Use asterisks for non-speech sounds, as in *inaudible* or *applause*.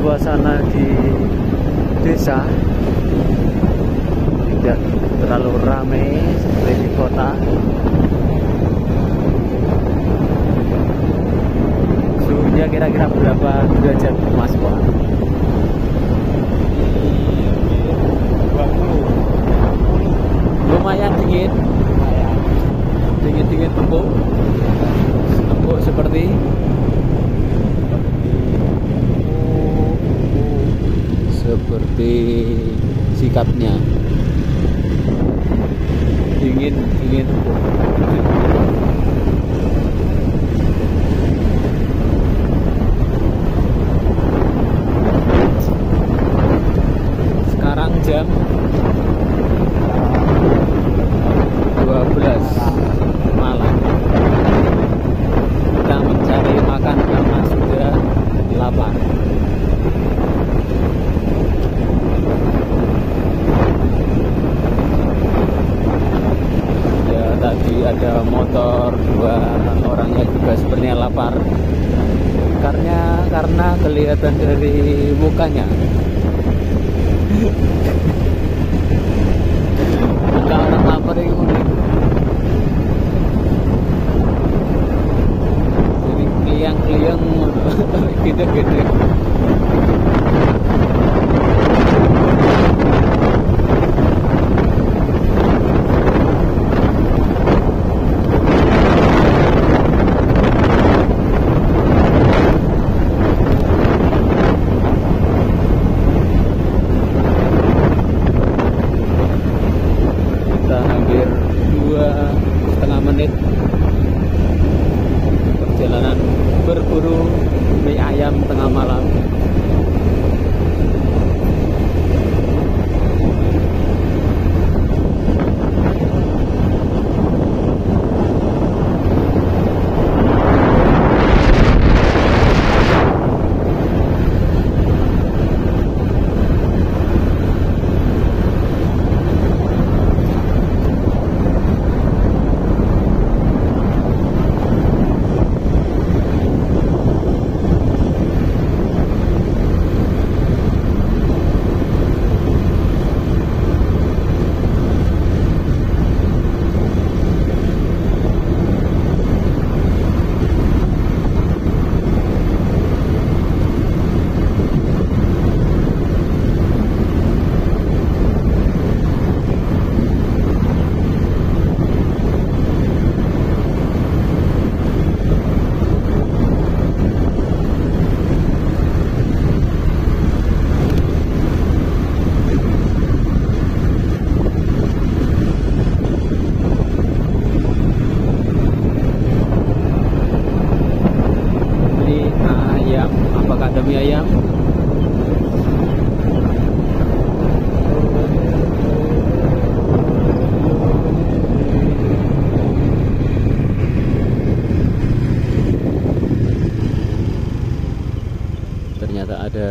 suasana di desa tidak terlalu ramai seperti di kota. Suhunya kira-kira berapa derajat mas Pak? 20 lumayan dingin. Dingin-dingin empuk. Empuk seperti seperti sikapnya. Dingin dingin ada motor dua orangnya juga sebenarnya lapar. Karena karena kelihatan dari mukanya. Muka orang lapar itu unik jadi kliang-kliang gitu-gitu *laughs* perjalanan berburu mie ayam tengah malam ada mie ayam. Ternyata ada